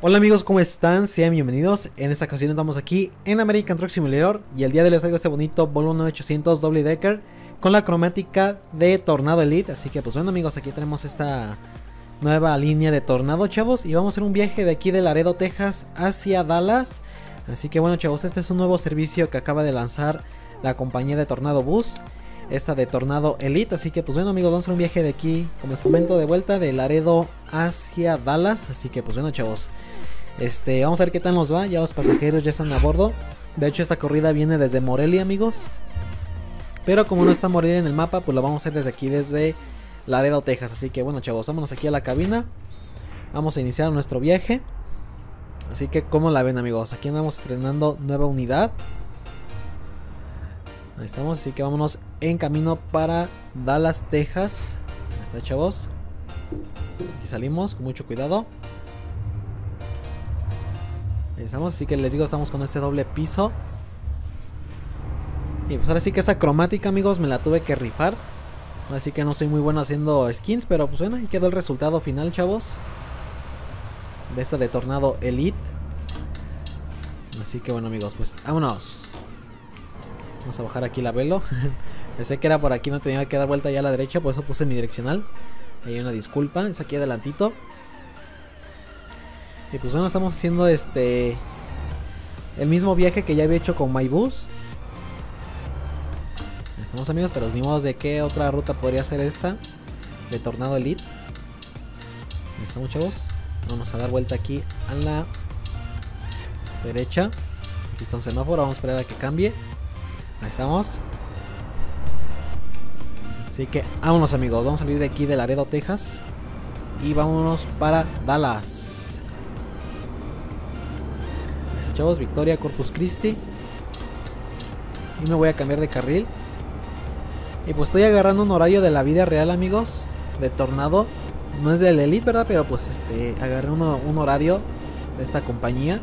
Hola amigos, ¿cómo están? Sean bienvenidos. En esta ocasión estamos aquí en American Truck Simulator y el día de hoy les traigo este bonito Volvo 9800 Double Decker con la cromática de Tornado Elite. Así que pues bueno amigos, aquí tenemos esta nueva línea de Tornado, chavos, y vamos a hacer un viaje de aquí de Laredo, Texas hacia Dallas. Así que bueno, chavos, este es un nuevo servicio que acaba de lanzar la compañía de Tornado Bus esta de Tornado Elite. Así que pues bueno amigos, vamos a hacer un viaje de aquí, como les comento, de vuelta de Laredo hacia Dallas. Así que pues bueno chavos, este, vamos a ver qué tal nos va. Ya los pasajeros ya están a bordo. De hecho esta corrida viene desde Morelia amigos. Pero como no está Morelia en el mapa, pues lo vamos a hacer desde aquí, desde Laredo, Texas. Así que bueno chavos, vámonos aquí a la cabina. Vamos a iniciar nuestro viaje. Así que como la ven amigos, aquí andamos estrenando nueva unidad. Ahí estamos, así que vámonos en camino para Dallas, Texas. Ahí está, chavos. Aquí salimos con mucho cuidado. Ahí estamos, así que les digo, estamos con ese doble piso. Y pues ahora sí que esta cromática, amigos, me la tuve que rifar. Así que no soy muy bueno haciendo skins, pero pues bueno, ahí quedó el resultado final, chavos. De esta de Tornado Elite. Así que bueno, amigos, pues vámonos. Vamos a bajar aquí la velo. Pensé que era por aquí, no tenía que dar vuelta ya a la derecha, por eso puse mi direccional. Hay una disculpa, es aquí adelantito. Y pues bueno, estamos haciendo este... El mismo viaje que ya había hecho con MyBus. Estamos amigos, pero ni modo de qué otra ruta podría ser esta. De Tornado Elite. Ahí estamos chavos. Vamos a dar vuelta aquí a la derecha. Aquí está un semáforo, vamos a esperar a que cambie. Ahí estamos. Así que vámonos amigos, vamos a salir de aquí de Laredo, Texas. Y vámonos para Dallas. Está chavos, Victoria, Corpus Christi. Y me voy a cambiar de carril. Y pues estoy agarrando un horario de la vida real amigos. De Tornado. No es del Elite, ¿verdad? Pero pues este, agarré un horario de esta compañía.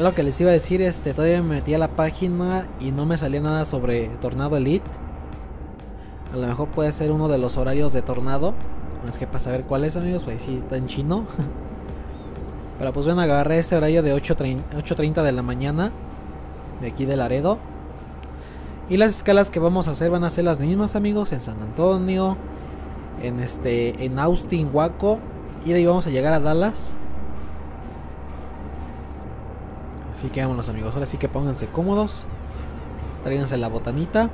Es lo que les iba a decir, este, todavía me metí a la página y no me salía nada sobre Tornado Elite. A lo mejor puede ser uno de los horarios de Tornado. Más que para saber cuál es, amigos, pues sí, está en chino. Pero pues bueno, agarré ese horario de 8.30 de la mañana. De aquí de Laredo. Y las escalas que vamos a hacer van a ser las mismas, amigos. En San Antonio. En este. En Austin, Waco. Y de ahí vamos a llegar a Dallas. Así que vámonos amigos, ahora sí que pónganse cómodos. Tráiganse la botanita.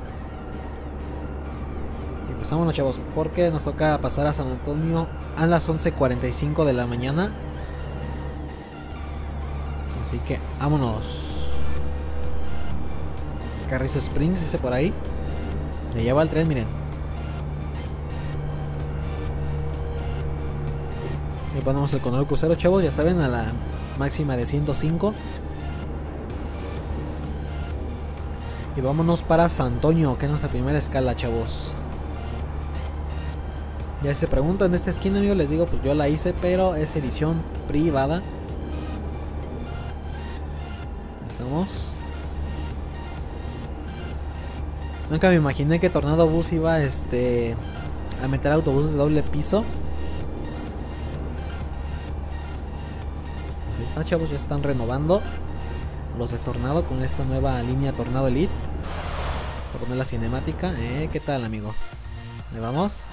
Y pues vámonos chavos, porque nos toca pasar a San Antonio a las 11.45 de la mañana. Así que vámonos. Carrizo Springs, dice por ahí. Le lleva el tren, miren. Y ponemos el control crucero, chavos, ya saben, a la máxima de 105. Y vámonos para Santoño, que es nuestra primera escala, chavos. Ya se preguntan de esta esquina, amigos, les digo, pues yo la hice, pero es edición privada. Estamos. Nunca me imaginé que Tornado Bus iba este, a meter autobuses de doble piso. Pues ahí está, chavos, ya están renovando los de Tornado con esta nueva línea Tornado Elite. Vamos a poner la cinemática. Eh, ¿Qué tal amigos? Ahí vamos.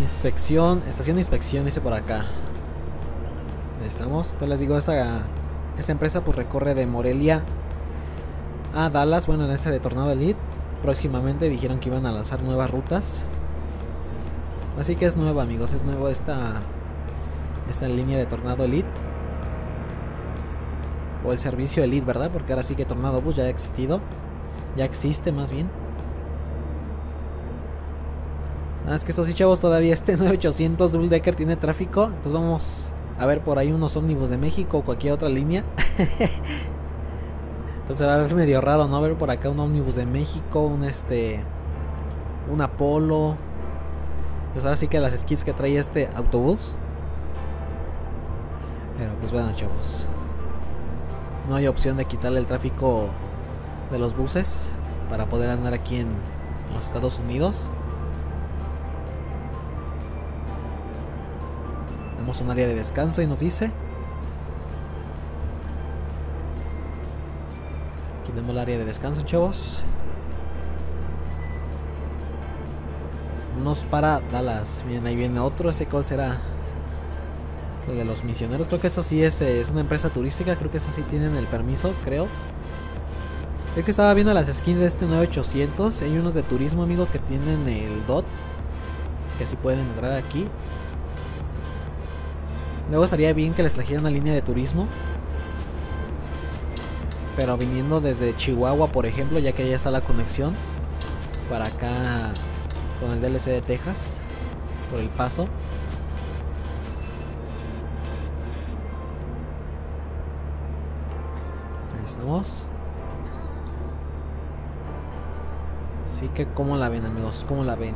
Inspección, estación de inspección dice por acá. Ahí estamos. Entonces les digo, esta, esta empresa pues recorre de Morelia a Dallas, bueno en este de Tornado Elite. Próximamente dijeron que iban a lanzar nuevas rutas. Así que es nueva, amigos. Es nuevo esta, esta línea de Tornado Elite. O el servicio Elite, ¿verdad? Porque ahora sí que Tornado Bus ya ha existido. Ya existe más bien. Ah, es que eso sí, chavos, todavía este 9800 Double Decker tiene tráfico. Entonces vamos a ver por ahí unos ómnibus de México o cualquier otra línea. Entonces va a ver medio raro, ¿no? Ver por acá un ómnibus de México, un este... Un Apolo, pues ahora sí que las skis que trae este autobús. Pero pues bueno, chavos. No hay opción de quitarle el tráfico de los buses para poder andar aquí en los Estados Unidos. Tenemos un área de descanso y nos dice. Aquí el área de descanso, chavos. Unos para Dallas. Miren, ahí viene otro. Ese call será el de los misioneros. Creo que eso sí es, eh, es una empresa turística. Creo que eso sí tienen el permiso, creo. Es que estaba viendo las skins de este 9800. Hay unos de turismo, amigos, que tienen el DOT. Que así pueden entrar aquí. Luego estaría bien que les trajeran una línea de turismo. Pero viniendo desde Chihuahua, por ejemplo, ya que ya está la conexión. Para acá con el DLC de Texas. Por el paso. Ahí estamos. Así que, ¿cómo la ven, amigos? ¿Cómo la ven?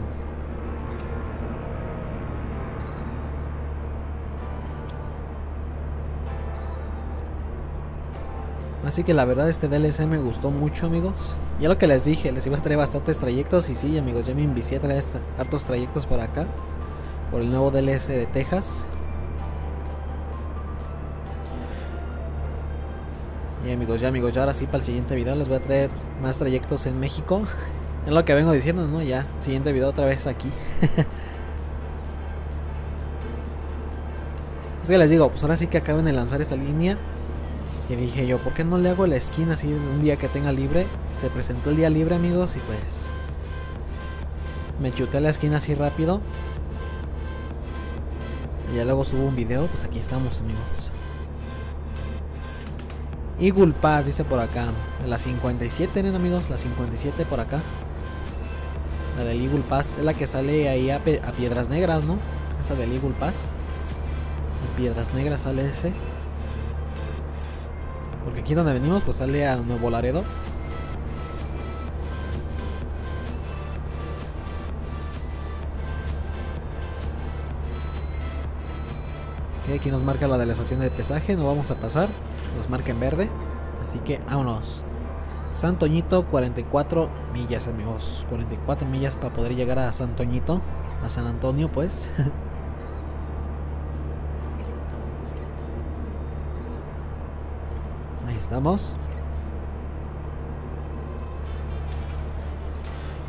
Así que la verdad este DLC me gustó mucho amigos. Ya lo que les dije, les iba a traer bastantes trayectos. Y sí amigos, ya me invité a traer hartos trayectos por acá Por el nuevo DLC de Texas. Y amigos, ya amigos, ya ahora sí para el siguiente video les voy a traer más trayectos en México. Es lo que vengo diciendo, ¿no? Ya, siguiente video otra vez aquí. Así que les digo, pues ahora sí que acaben de lanzar esta línea y dije yo, ¿por qué no le hago la esquina así un día que tenga libre? Se presentó el día libre, amigos, y pues me chuté la esquina así rápido. Y ya luego subo un video, pues aquí estamos, amigos. Eagle Pass dice por acá. La 57, ¿no, amigos? La 57 por acá. La del Eagle Pass es la que sale ahí a, a Piedras Negras, ¿no? Esa del Eagle Pass. A Piedras Negras sale ese. Porque aquí donde venimos pues sale a Nuevo Laredo. aquí nos marca la de la estación de pesaje, no vamos a pasar, nos marca en verde. Así que vámonos. Santoñito, 44 millas amigos, 44 millas para poder llegar a Santoñito, a San Antonio pues. estamos.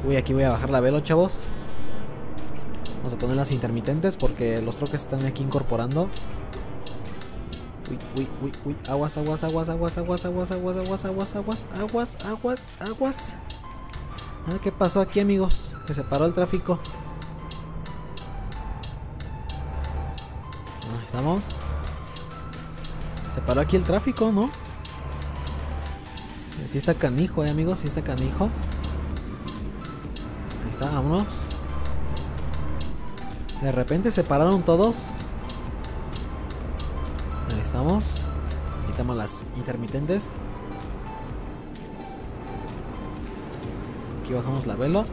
Uy, aquí voy a bajar la velo, chavos. Vamos a poner las intermitentes porque los troques están aquí incorporando. Uy, uy, uy, uy. Aguas, aguas, aguas, aguas, aguas, aguas, aguas, aguas, aguas, aguas, aguas, aguas, aguas. A ver qué pasó aquí, amigos. Que se paró el tráfico. Ahí estamos. Se paró aquí el tráfico, ¿no? Si está canijo, eh, amigos. Si está canijo. Ahí está, vámonos. De repente se pararon todos. Ahí estamos. Quitamos las intermitentes. Aquí bajamos la velo.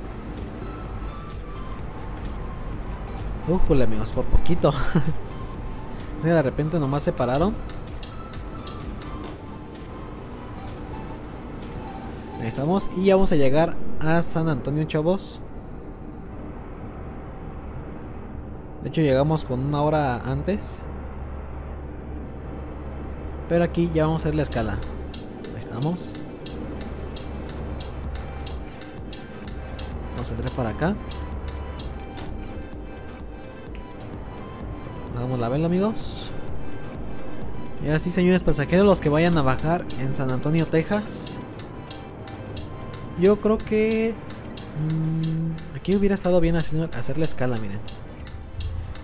Ujule, amigos, por poquito. de repente nomás se pararon. Y ya vamos a llegar a San Antonio, chavos. De hecho, llegamos con una hora antes. Pero aquí ya vamos a hacer la escala. Ahí estamos. Vamos a entrar para acá. Hagamos la vela, amigos. Y ahora sí, señores pasajeros, los que vayan a bajar en San Antonio, Texas. Yo creo que... Mmm, aquí hubiera estado bien haciendo, hacer la escala, miren.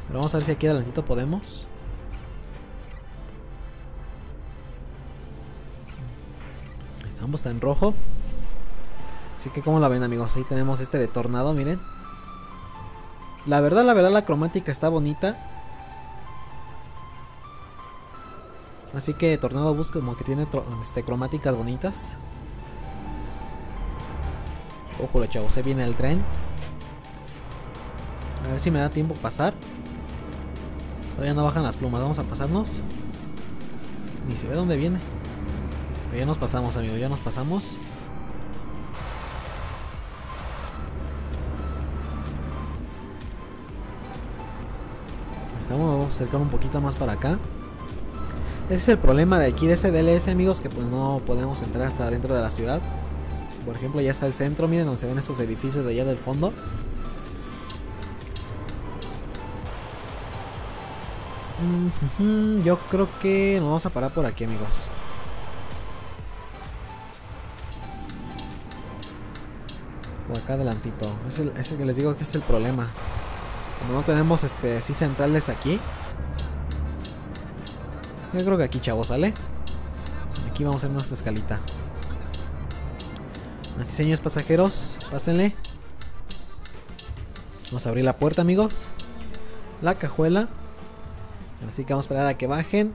Pero vamos a ver si aquí adelantito podemos. Estamos en rojo. Así que como la ven amigos, ahí tenemos este de tornado, miren. La verdad, la verdad, la cromática está bonita. Así que Tornado busca como que tiene este, cromáticas bonitas. Ojo, chavos, se viene el tren. A ver si me da tiempo pasar. Todavía no bajan las plumas, vamos a pasarnos. Ni se ve dónde viene. Pero ya nos pasamos, amigo, ya nos pasamos. Estamos vamos a acercar un poquito más para acá. Ese es el problema de aquí de ese DLS, amigos, que pues no podemos entrar hasta dentro de la ciudad. Por ejemplo, ya está el centro, miren donde se ven esos edificios de allá del fondo. Yo creo que nos vamos a parar por aquí, amigos. Por acá adelantito. Es el, es el que les digo que es el problema. Como no tenemos este así centrales aquí. Yo creo que aquí, chavos, ¿sale? Aquí vamos a hacer nuestra escalita. Así, señores pasajeros, pásenle. Vamos a abrir la puerta, amigos. La cajuela. Así que vamos a esperar a que bajen.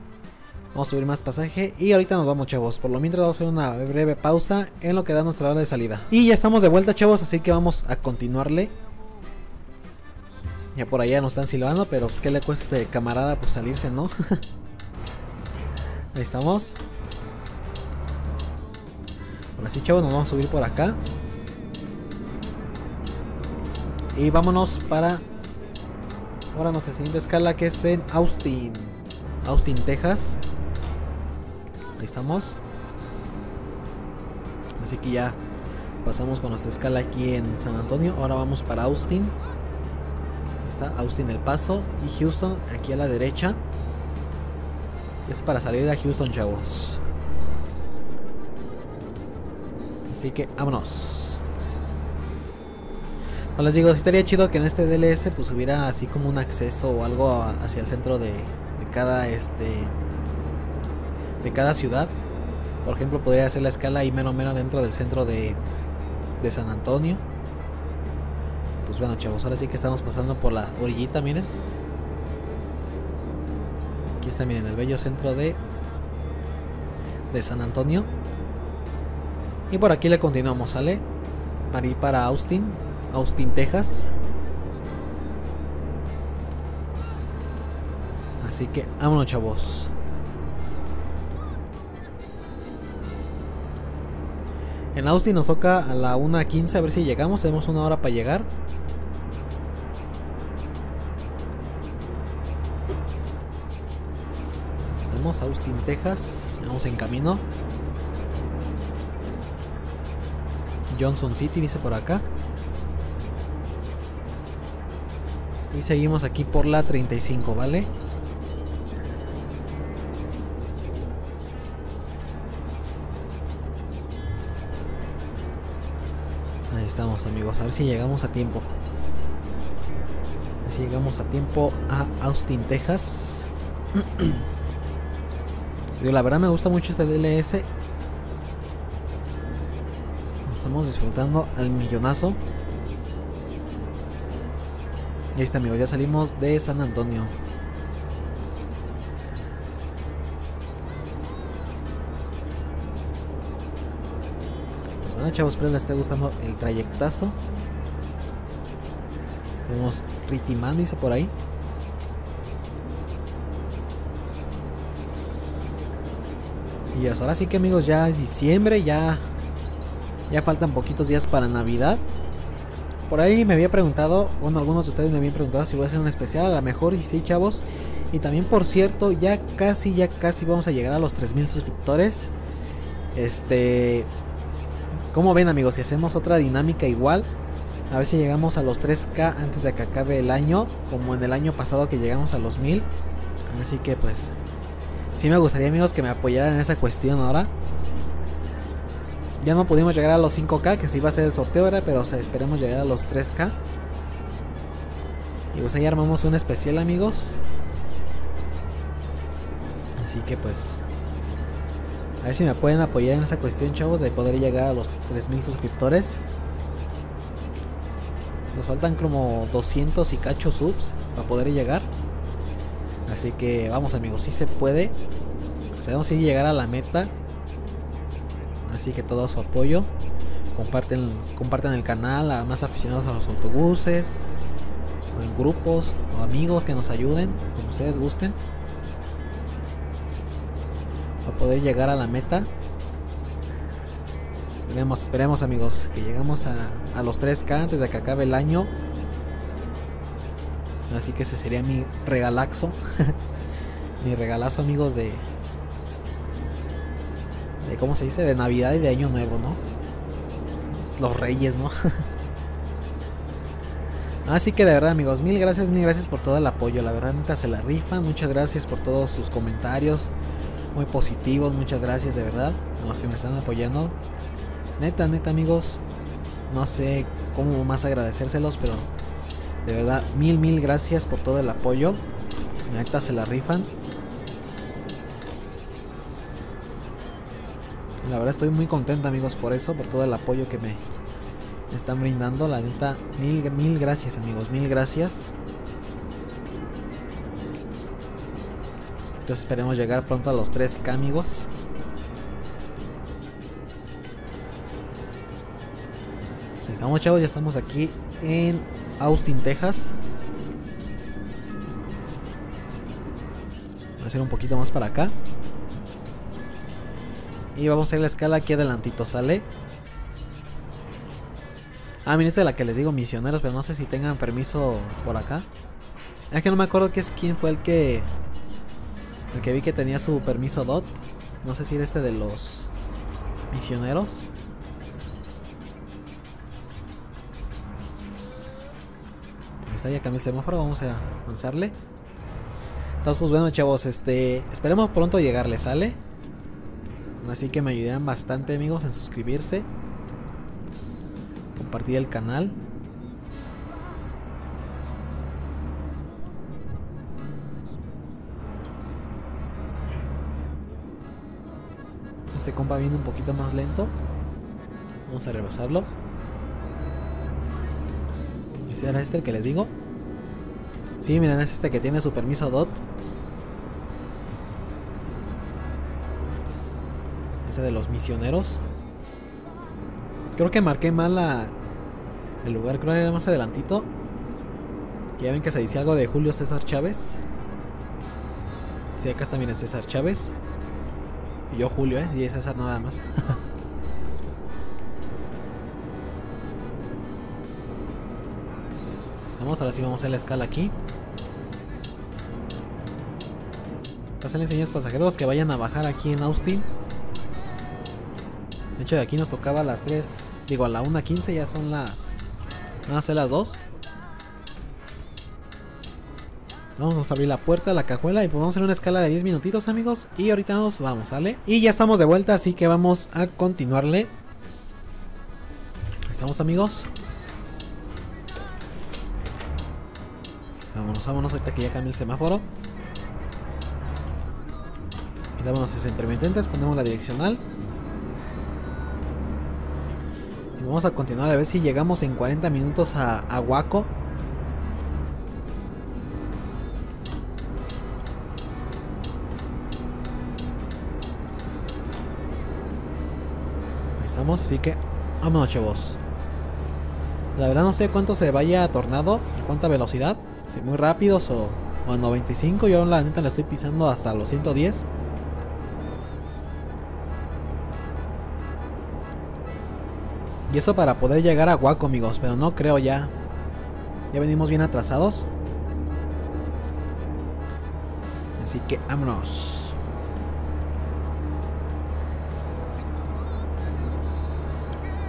Vamos a subir más pasaje y ahorita nos vamos chavos Por lo mientras vamos a hacer una breve pausa En lo que da nuestra hora de salida Y ya estamos de vuelta chavos Así que vamos a continuarle Ya por allá nos están silbando Pero pues que le cuesta este camarada pues salirse ¿no? Ahí estamos Ahora sí chavos nos vamos a subir por acá Y vámonos para Ahora nuestra siguiente escala que es en Austin Austin, Texas Ahí estamos. Así que ya pasamos con nuestra escala aquí en San Antonio. Ahora vamos para Austin. Ahí está Austin El Paso. Y Houston aquí a la derecha. Es para salir a Houston, chavos. Así que vámonos. No les digo, estaría chido que en este DLS pues hubiera así como un acceso o algo hacia el centro de, de cada este de cada ciudad. Por ejemplo, podría hacer la escala y menos menos dentro del centro de, de San Antonio. Pues bueno, chavos, ahora sí que estamos pasando por la orillita, miren. Aquí está, miren, el bello centro de, de San Antonio. Y por aquí le continuamos, ¿sale? Para ir para Austin, Austin, Texas. Así que vámonos, chavos. En Austin nos toca a la 1.15 a ver si llegamos. Tenemos una hora para llegar. Estamos Austin, Texas. Vamos en camino. Johnson City dice por acá. Y seguimos aquí por la 35, ¿vale? estamos amigos, a ver si llegamos a tiempo. A ver si llegamos a tiempo a Austin, Texas. Digo, la verdad me gusta mucho este DLS. Estamos disfrutando al millonazo. Y ahí está amigos, ya salimos de San Antonio. chavos, espero les esté gustando el trayectazo. Tenemos Ritiman, dice por ahí. Y ahora sí que amigos, ya es diciembre, ya, ya faltan poquitos días para Navidad. Por ahí me había preguntado, bueno, algunos de ustedes me habían preguntado si voy a hacer un especial, a lo mejor y sí, chavos. Y también, por cierto, ya casi, ya casi vamos a llegar a los 3000 suscriptores. Este, como ven amigos, si hacemos otra dinámica igual, a ver si llegamos a los 3K antes de que acabe el año, como en el año pasado que llegamos a los 1000. Así que pues, sí me gustaría amigos que me apoyaran en esa cuestión ahora. Ya no pudimos llegar a los 5K, que sí iba a ser el sorteo, ¿verdad? Pero esperemos llegar a los 3K. Y pues ahí armamos un especial amigos. Así que pues a ver si me pueden apoyar en esa cuestión, chavos, de poder llegar a los 3000 suscriptores. Nos faltan como 200 y cacho subs para poder llegar. Así que vamos amigos, si se puede. Esperamos ir llegar a la meta. Así que todo su apoyo. Comparten, comparten el canal a más aficionados a los autobuses. O en grupos o amigos que nos ayuden, como ustedes gusten. Para poder llegar a la meta. Esperemos, esperemos amigos. Que llegamos a, a los 3K antes de que acabe el año. Así que ese sería mi regalaxo. mi regalazo amigos de... Cómo se dice, de Navidad y de Año Nuevo, ¿no? Los reyes, ¿no? Así que de verdad amigos, mil gracias, mil gracias por todo el apoyo. La verdad neta se la rifa. Muchas gracias por todos sus comentarios. Muy positivos, muchas gracias de verdad. A los que me están apoyando. Neta, neta amigos. No sé cómo más agradecérselos, pero de verdad, mil, mil gracias por todo el apoyo. Neta se la rifan. La verdad estoy muy contento amigos por eso, por todo el apoyo que me, están brindando. La neta, mil, mil gracias amigos, mil gracias. Entonces esperemos llegar pronto a los 3K amigos. Estamos chavos, ya estamos aquí en Austin, Texas. Voy a hacer un poquito más para acá. Y vamos a hacer la escala aquí adelantito, ¿sale? Ah, miren, esta es la que les digo misioneros, pero no sé si tengan permiso por acá. Es que no me acuerdo que es quién fue el que. El que vi que tenía su permiso DOT. No sé si era este de los misioneros. Está ya cambió el semáforo, vamos a avanzarle. Entonces, pues bueno, chavos, este. Esperemos pronto llegarle, ¿sale? Así que me ayudarán bastante, amigos, en suscribirse compartir el canal. Este compa viene un poquito más lento. Vamos a rebasarlo. ¿Ese era este el que les digo? Sí, miren, es este que tiene su permiso DOT. De los misioneros. Creo que marqué mal la, el lugar, creo que era más adelantito. Ya ven que se dice algo de Julio César Chávez. Sí, acá está, miren, César Chávez. Y yo Julio, ¿eh? Y César nada más. Estamos, ahora sí vamos a la escala aquí. Pasen enseñas pasajeros que vayan a bajar aquí en Austin. Hecho, de aquí nos tocaba a las 3. Digo, a la 1.15 ya son las. Van a ser las 2. Vamos a abrir la puerta, la cajuela y pues vamos a hacer una escala de 10 minutitos amigos Y ahorita nos vamos, ¿sale? Y ya estamos de vuelta, así que vamos a continuarle ¿Estamos amigos? Vámonos, vámonos, ahorita que ya cambia el semáforo Quitámonos esas intermitentes, ponemos la direccional vamos a continuar a ver si llegamos en 40 minutos a, a Waco así que vámonos chavos. La verdad no sé cuánto se vaya a tornado, cuánta velocidad, si muy rápidos o, o a 95, yo la neta le estoy pisando hasta los 110. Y eso para poder llegar a Waco amigos, pero no creo ya. Ya venimos bien atrasados. Así que vámonos.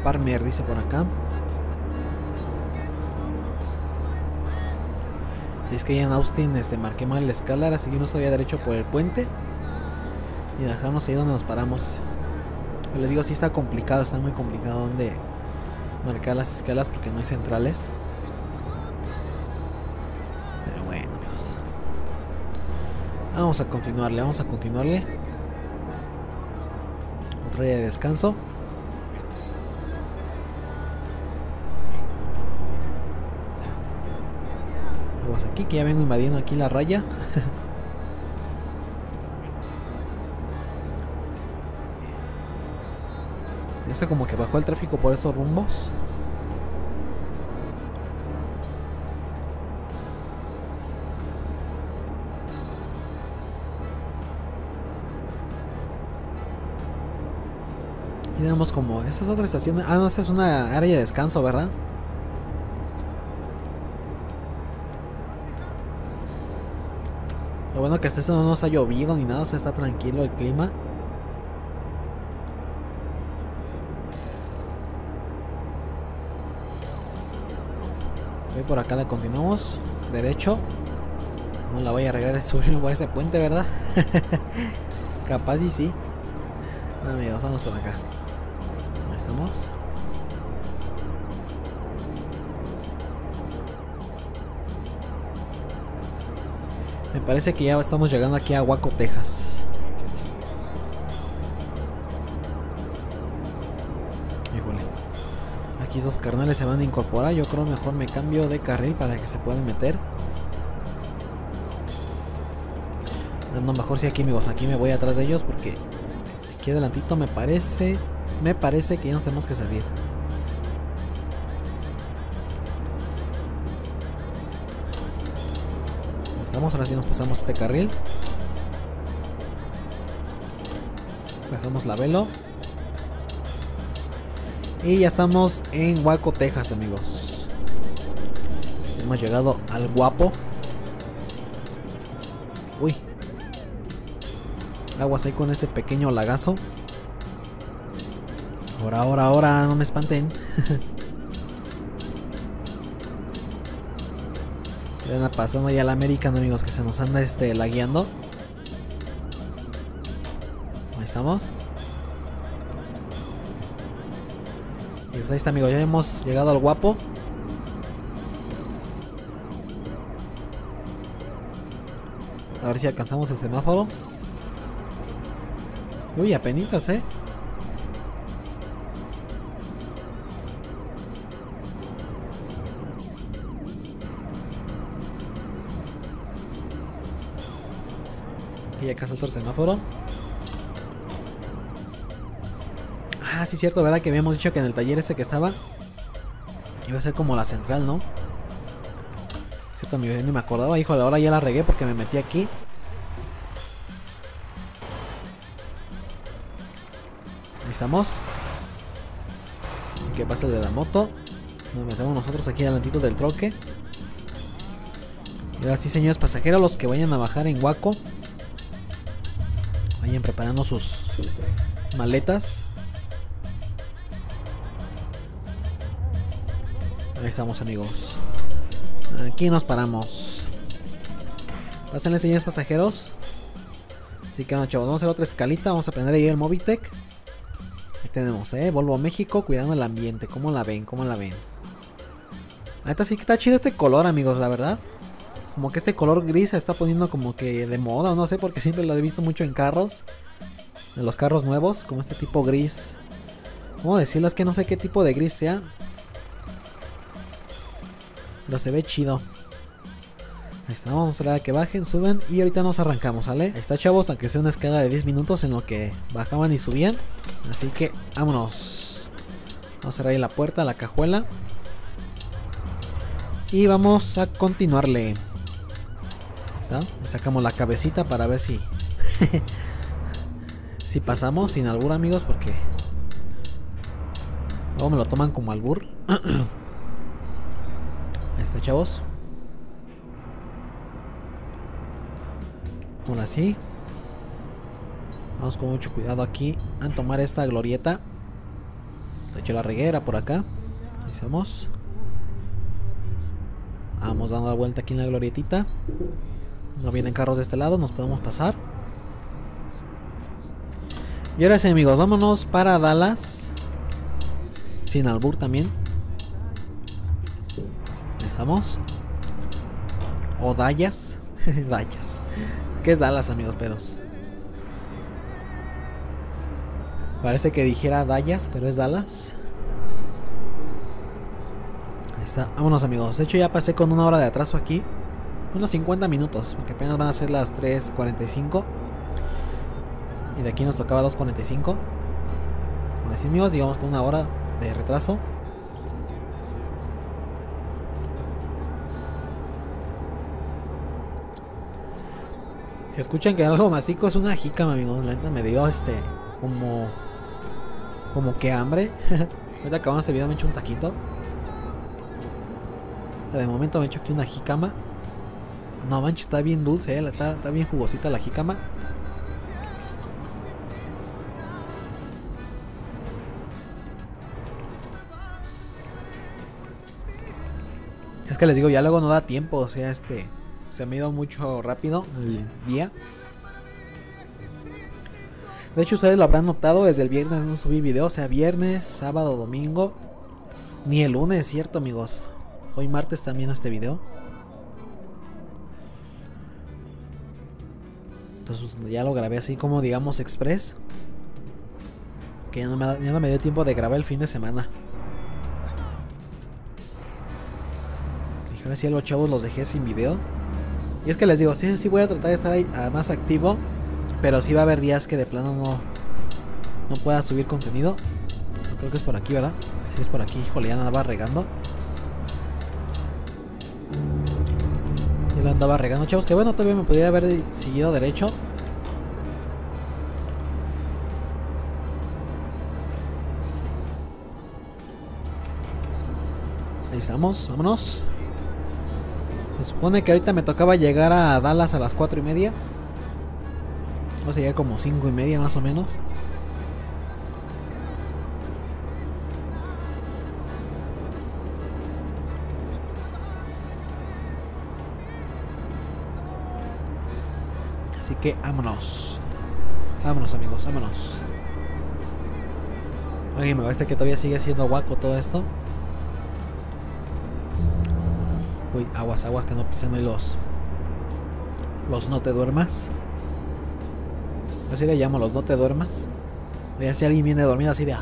Parmer dice por acá. Si es que ya en Austin este, marqué mal la escala, ahora seguimos todavía derecho por el puente. Y dejarnos ahí donde nos paramos. les digo, si está complicado, está muy complicado donde marcar las escalas porque no hay centrales. Pero bueno, amigos. Vamos a continuarle, vamos a continuarle. Otro día de descanso. aquí que ya vengo invadiendo aquí la raya. como que bajó el tráfico por esos rumbos. tenemos como. Esta es otra estación. Ah, no, esta es una área de descanso, ¿verdad? Lo bueno que hasta eso no nos ha llovido ni nada, o sea, está tranquilo el clima. Por acá la continuamos. Derecho. No la voy a regar subir por ese puente, ¿verdad? Capaz y sí. Vamos por acá. Estamos. Me parece que ya estamos llegando aquí a Waco, Texas. Aquí esos carnales se van a incorporar. Yo creo mejor me cambio de carril para que se puedan meter. No, mejor si aquí amigos, aquí me voy atrás de ellos porque aquí adelantito me parece, me parece que ya nos tenemos que salir. Estamos, ahora sí nos pasamos este carril. Bajamos la velo. Y ya estamos en Waco, Texas, amigos. Hemos llegado al guapo. Uy. Aguas ahí con ese pequeño lagazo. Ahora, ahora, ahora, no me espanten. Ya pasando ya al American, amigos, que se nos anda este lagueando. Ahí estamos. Pues ahí está, amigos. Ya hemos llegado al guapo. A ver si alcanzamos el semáforo. Uy, apenitas, eh. Y acá está otro semáforo. Sí, cierto, ¿verdad? Que habíamos dicho que en el taller ese que estaba iba a ser como la central, ¿no? Cierto, amigo, ni me acordaba, hijo, de ahora ya la regué porque me metí aquí. Ahí estamos. ¿Qué pasa el de la moto? Nos metemos nosotros aquí adelantito del troque. Y ahora sí, señores pasajeros, los que vayan a bajar en Waco. Vayan preparando sus maletas. Estamos amigos. Aquí nos paramos. Pásenle señores pasajeros. Así que bueno chavos, vamos a hacer otra escalita. Vamos a aprender ahí el Movitech. Ahí tenemos, eh. Volvo a México cuidando el ambiente. ¿Cómo la ven? ¿Cómo la ven? Ahorita sí que está chido este color amigos, la verdad como que este color gris se está poniendo como que de moda, no sé, porque siempre lo he visto mucho en carros. En los carros nuevos, como este tipo gris. ¿Cómo decirlo? Es que no sé qué tipo de gris sea. Pero se ve chido. Ahí está, vamos a esperar a que bajen, suben y ahorita nos arrancamos, ¿sale? Está, chavos, aunque sea una escala de 10 minutos en lo que bajaban y subían. Así que vámonos. Vamos a cerrar ahí la puerta, la cajuela. Y vamos a continuarle. Sacamos la cabecita para ver si. si pasamos sin albur, amigos, porque. Luego me lo toman como albur. Chavos. Ahora sí. Vamos con mucho cuidado aquí a tomar esta glorieta. De hecho, la reguera por acá. Vamos dando la vuelta aquí en la glorietita. No vienen carros de este lado, nos podemos pasar. Y ahora sí, amigos, vámonos para Dallas. Sin albur también. O Dallas. Dallas. ¿Qué es Dallas, amigos peros? Parece que dijera Dallas, pero es Dallas. Ahí está. Vámonos, amigos. De hecho, ya pasé con una hora de atraso aquí unos 50 minutos, porque apenas van a ser las 3.45. Y de aquí nos tocaba 2.45. Con así amigos, digamos con una hora de retraso. Si escuchan que algo masico es una jícama, amigos. La me dio este como como que hambre. Ahorita acabamos de video me he hecho un taquito. De momento me he hecho aquí una jicama. No manches, está bien dulce, eh, está, bien jugosita la jicama. Es que les digo, ya luego no da tiempo, o sea, este se me ha ido mucho rápido el día. De hecho, ustedes lo habrán notado, desde el viernes no subí video, o sea, viernes, sábado, domingo, ni el lunes, ¿cierto, amigos? Hoy martes también este video. Entonces ya lo grabé así como digamos express. Que ya no me, ya no me dio tiempo de grabar el fin de semana. Dije, a ver si a los chavos los dejé sin video. Es que les digo, sí, sí voy a tratar de estar ahí ah, más activo. Pero sí va a haber días que de plano no, no pueda subir contenido. Creo que es por aquí, ¿verdad? Si es por aquí, híjole, ya andaba regando. Ya lo andaba regando, chavos. Que bueno, todavía me podría haber seguido derecho. Ahí estamos, vámonos. Se supone que ahorita me tocaba llegar a Dallas a las 4 y media. O sea, ya como 5 y media más o menos. Así que vámonos. Vámonos amigos, vámonos. Oye, me parece que todavía sigue siendo guaco todo esto. Uy, aguas, aguas que no pisen los. Los no te duermas. Así le llamo, los no te duermas. Ya si alguien viene dormido así de. Ah,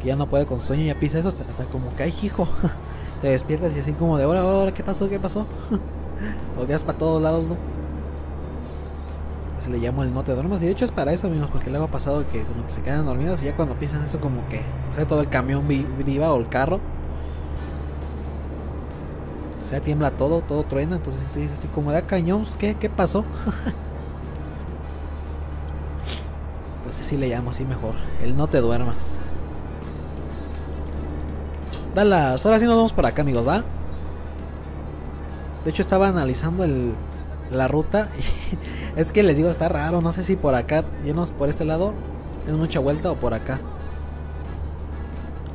que ya no puede con sueño y ya pisa eso, hasta, como que hay hijo. Te despiertas y así como de ahora, ahora, ¿qué pasó? ¿Qué pasó? Volteas para todos lados, ¿no? Se le llamo el no te duermas. Y de hecho es para eso, amigos, porque luego ha pasado que como que se quedan dormidos y ya cuando pisan eso como que, o sea, todo el camión viva o el carro. O sea, tiembla todo, todo truena. Entonces te dices así como da cañón, pues, ¿qué, qué pasó? pues así le llamo, así mejor. El no te duermas. Dalas, ahora sí nos vamos por acá, amigos, ¿va? De hecho estaba analizando el, la ruta. Y es que les digo, está raro. No sé si por acá, irnos por este lado, es mucha vuelta o por acá.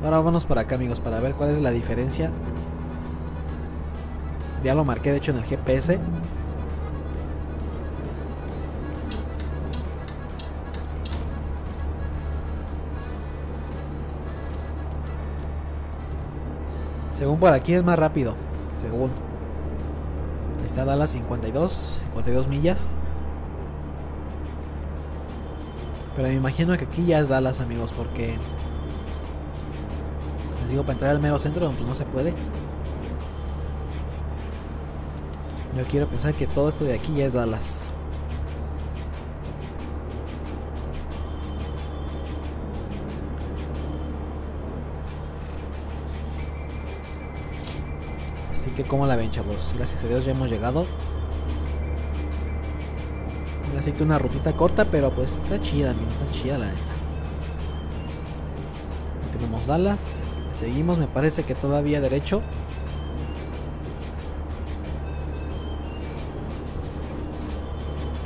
Ahora vámonos por acá, amigos, para ver cuál es la diferencia. Ya lo marqué, de hecho, en el GPS. Según por aquí es más rápido. Según está Dallas 52, 52 millas. Pero me imagino que aquí ya es Dallas, amigos, porque les digo para entrar al mero centro, pues no se puede. Yo quiero pensar que todo esto de aquí ya es Dallas. Así que como la ven chavos, gracias a Dios ya hemos llegado. Así que una rutita corta, pero pues está chida, amigos, está chida la. Tenemos Dallas, seguimos, me parece que todavía derecho.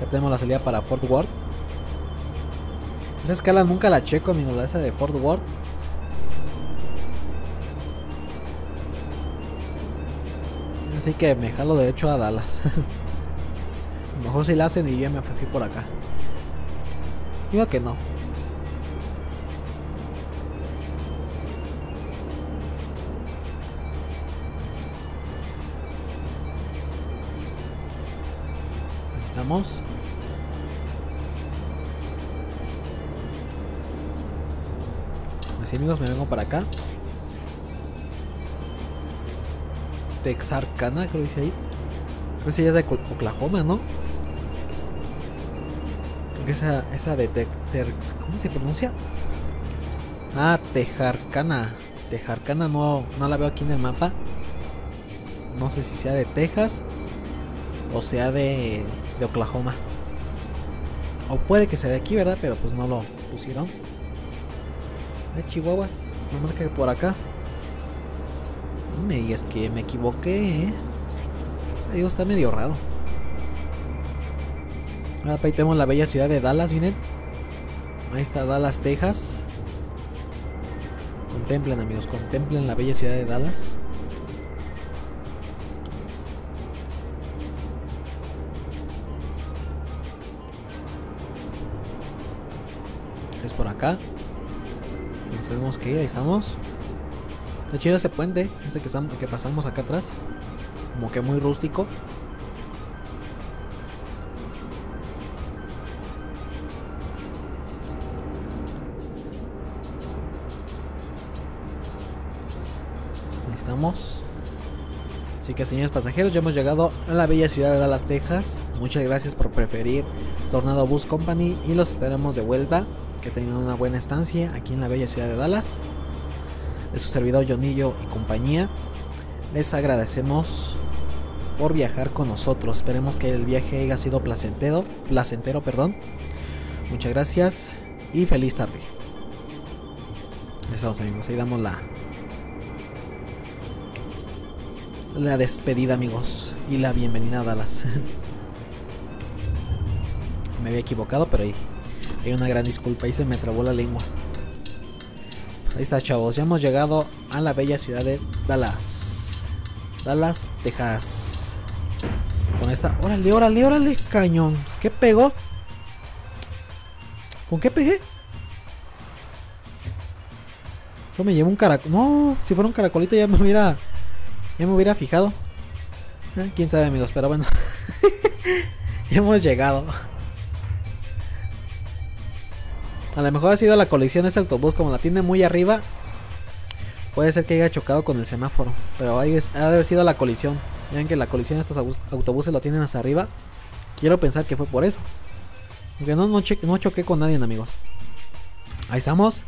Tenemos la salida para Fort Worth. Esa escala nunca la checo, amigos, la esa de Fort Worth. Así que me jalo derecho a Dallas. a lo mejor si la hacen y yo me fui por acá. Digo que no. Ahí estamos. Así amigos, me vengo para acá. Texarkana, creo que dice ahí. Creo que ya es de Oklahoma, ¿no? Que esa, esa de Tex, ¿Cómo se pronuncia? Ah, Tejarcana. Tejarcana no, no la veo aquí en el mapa. No sé si sea de Texas o sea de, de Hay chihuahuas. No marca por acá. No me digas que me equivoqué, ¿eh? Está medio raro. Ah, ahí tenemos la bella ciudad de Dallas, miren. Ahí está Dallas, Texas. Contemplen, amigos, contemplen la bella ciudad de Dallas. Ahí estamos. Está chido ese puente, este que, que pasamos acá atrás. Como que muy rústico. Ahí estamos. Así que señores pasajeros, ya hemos llegado a la bella ciudad de Dallas, Texas. Muchas gracias por preferir Tornado Bus Company y los esperamos de vuelta. Que tengan una buena estancia aquí en la bella ciudad de Dallas. De su servidor Jonillo y compañía. Les agradecemos por viajar con nosotros. Esperemos que el viaje haya sido placentero, placentero, perdón. Muchas gracias y feliz tarde. Estamos amigos, ahí damos la la despedida amigos y la bienvenida a Dallas. me había equivocado, pero ahí hay una gran disculpa y se me trabó la lengua. Pues ahí está chavos, ya hemos llegado a la bella ciudad de Dallas. Dallas, Texas. Con esta, órale, órale, órale, cañón. Pues, ¿Qué pegó? ¿Con qué pegué? No me llevo un caracol. No, si fuera un caracolito ya me hubiera ya me hubiera fijado. Eh, Quién sabe, amigos, pero bueno. ya hemos llegado. A lo mejor ha sido la colisión ese autobús, como la tiene muy arriba. Puede ser que haya chocado con el semáforo. Pero ahí ha de haber sido la colisión. Ya ven que la colisión estos autobuses lo tienen hacia arriba. Quiero pensar que fue por eso. Porque no, no, no choqué con nadie, amigos. Ahí estamos.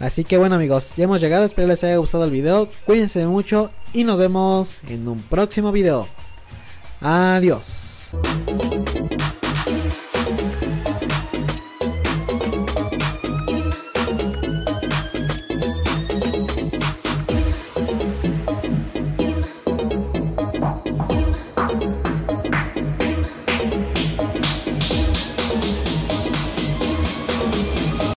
Así que bueno amigos, ya hemos llegado, espero les haya gustado el video, cuídense mucho y nos vemos en un próximo video. Adiós.